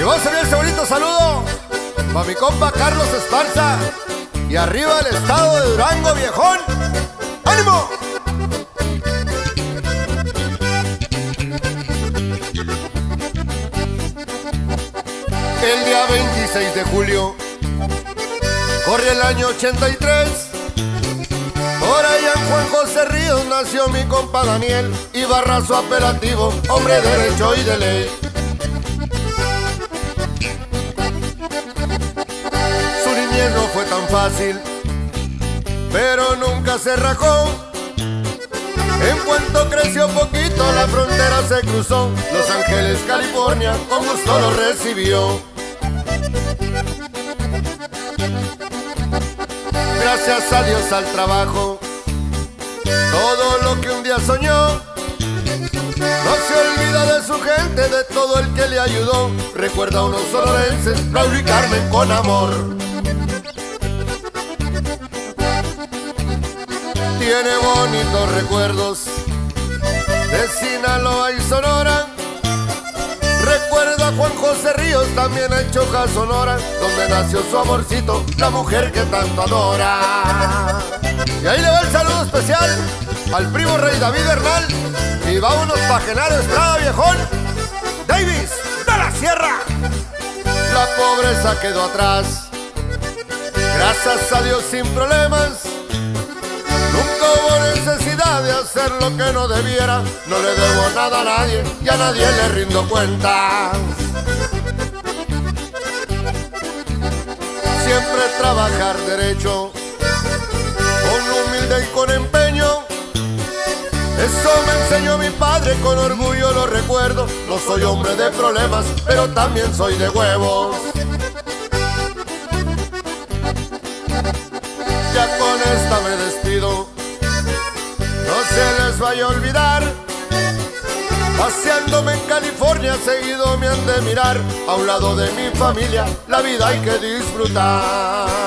Y vamos a ese bonito saludo para mi compa Carlos Esparza. Y arriba el estado de Durango, viejón. ¡Ánimo! El día 26 de julio, corre el año 83. Por allá en Juan José Ríos nació mi compa Daniel y su apelativo, hombre de derecho y de ley. Fácil, pero nunca se rajó. En cuanto creció poquito, la frontera se cruzó. Los Ángeles, California, con gusto lo recibió. Gracias a Dios al trabajo, todo lo que un día soñó. No se olvida de su gente, de todo el que le ayudó. Recuerda a unos sonorenses, Raúl y Carmen con amor. Tiene bonitos recuerdos de Sinaloa y Sonora. Recuerda a Juan José Ríos, también a Choja Sonora, donde nació su amorcito, la mujer que tanto adora. Y ahí le va el saludo especial al primo rey David Bernal. Y vámonos pa' Genaro Estrada, viejón. Davis, de la sierra. La pobreza quedó atrás. Gracias a Dios sin problemas lo que no debiera. No le debo nada a nadie y a nadie le rindo cuentas. Siempre trabajar derecho, con humilde y con empeño. Eso me enseñó mi padre, con orgullo lo recuerdo. No soy hombre de problemas, pero también soy de huevos. Ya con esta me despido. Vaya a olvidar. Paseándome en California, seguido me han de mirar. A un lado de mi familia, la vida hay que disfrutar.